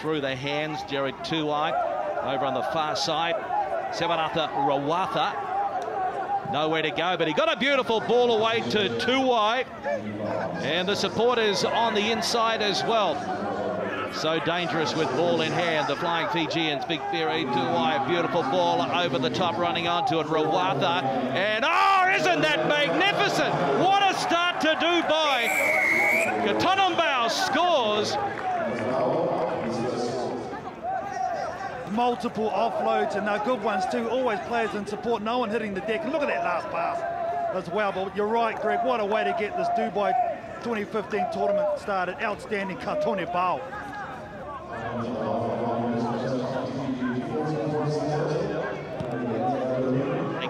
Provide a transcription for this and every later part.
through the hands. Jerry Tuwai over on the far side. Savenaca Rawaca. Nowhere to go, but he got a beautiful ball away to Tuwai. And the supporters on the inside as well. So dangerous with ball in hand. The flying Fijians, Big Theory, Tuwai, beautiful ball over the top, running onto it. Rawaca. And oh, isn't that magnificent? What a start to Dubai. Katonibau scores. Multiple offloads and they're good ones too. Always players in support, no one hitting the deck. And look at that last pass as well. But you're right, Greg. What a way to get this Dubai 2015 tournament started. Outstanding Katonibau.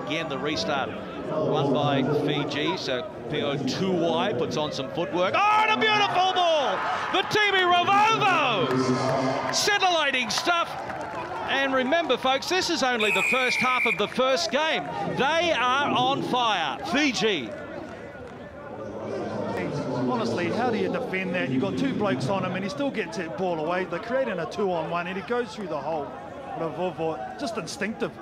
Again, the restart won by Fiji. So Pio Tuwai puts on some footwork. Oh, and a beautiful ball! The Timi Ravouvou! Scintillating stuff. And remember, folks, this is only the first half of the first game. They are on fire. Fiji. Honestly, how do you defend that? You've got two blokes on him and he still gets that ball away. They're creating a two-on-one and he goes through the hole. Ravouvou, just instinctive.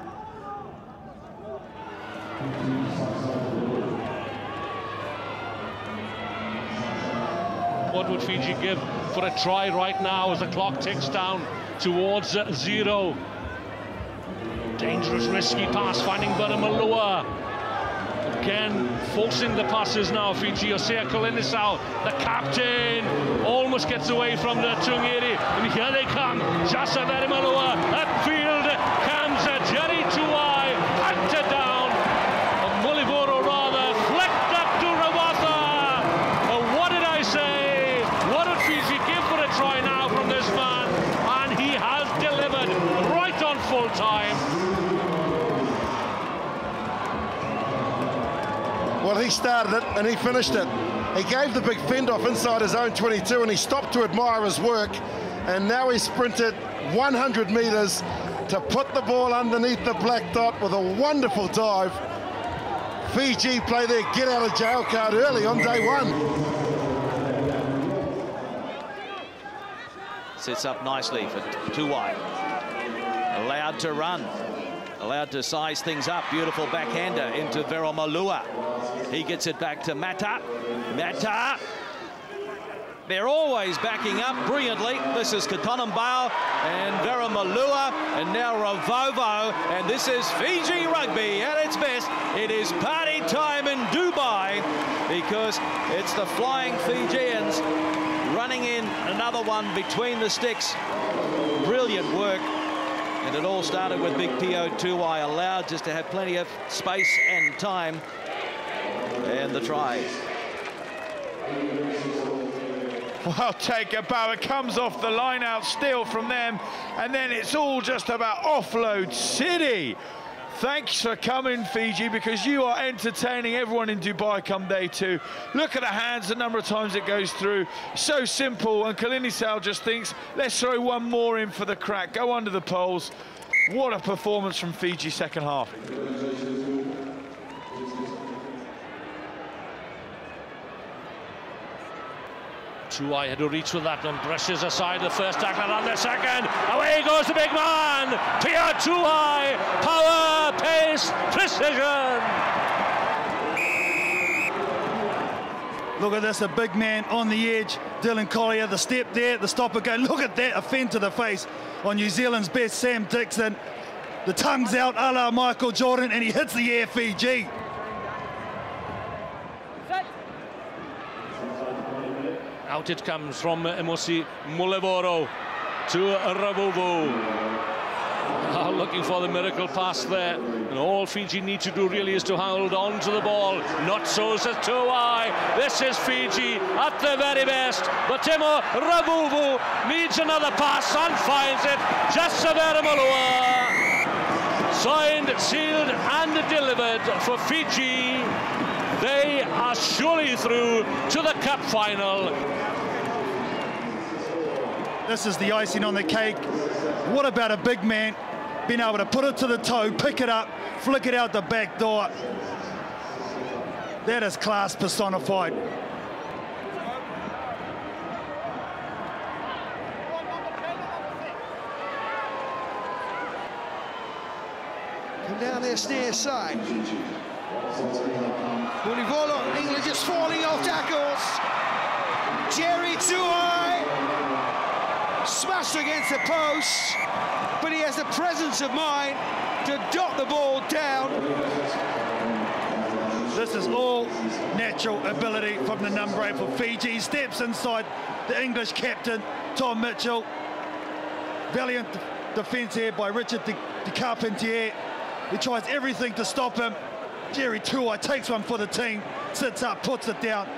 What would Fiji give for a try right now as the clock ticks down towards zero? Dangerous, risky pass, finding Baramalua. Again, forcing the passes now, Fiji. Osea Kolinisau, the captain, almost gets away from the Tungiri. And here they come. Jasa Baramalua, upfield comes Jerry Tuwai, hunted down. Mulevoro rather, flicked up to Rawaca. Oh, what did I say? What did Fiji give for a try now from this man? And he has delivered right on full time. Well, he started it and he finished it. He gave the big fend off inside his own 22 and he stopped to admire his work. And now he sprinted 100 metres to put the ball underneath the black dot with a wonderful dive. Fiji play their get out of jail card early on day one. Sets up nicely for Tuwai. Allowed to run. Allowed to size things up. Beautiful backhander into Veremalua. He gets it back to Mata. Mata. They're always backing up brilliantly. This is Katonibau and Veremalua and now Ravouvou. And this is Fiji rugby at its best. It is party time in Dubai because it's the flying Fijians running in another one between the sticks. Brilliant work. And it all started with Big Pio Tuwai allowed just to have plenty of space and time. And the try. Well, Taker Bauer comes off the line out still from them, and then it's all just about offload city. Thanks for coming, Fiji, because you are entertaining everyone in Dubai come day two. Look at the hands, the number of times it goes through. So simple, and Kolinisau just thinks, let's throw one more in for the crack, go under the poles. What a performance from Fiji second half. Tuwai had to reach for that one, brushes aside the first tackler on the second. Away goes the big man. Pio Tuwai. Power, pace, precision. Look at this, a big man on the edge. Dylan Collier, the step there, the stop again. Look at that, a fend to the face on New Zealand's best, Sam Dickson. The tongue's out, a la Michael Jordan, and he hits the air, Fiji. Out it comes from Emosi Mulevoro to Ravouvou. Oh, ah, looking for the miracle pass there. And all Fiji need to do really is to hold on to the ball. Not so says Tuwai. This is Fiji at the very best. But Timo Ravouvou needs another pass and finds it. Just Malua. Signed, sealed and delivered for Fiji. They are surely through to the cup final. This is the icing on the cake. What about a big man being able to put it to the toe, pick it up, flick it out the back door? That is class personified. Come down there, stairs side. Vunivola, England just falling off tackles. Jerry Tuwai smashed against the post, but he has the presence of mind to dot the ball down. This is all natural ability from the number eight for Fiji. He steps inside the English captain, Tom Mitchell. Valiant defence here by Richard de, de Carpentier. He tries everything to stop him. Jerry Tuwai takes one for the team, sits up, puts it down.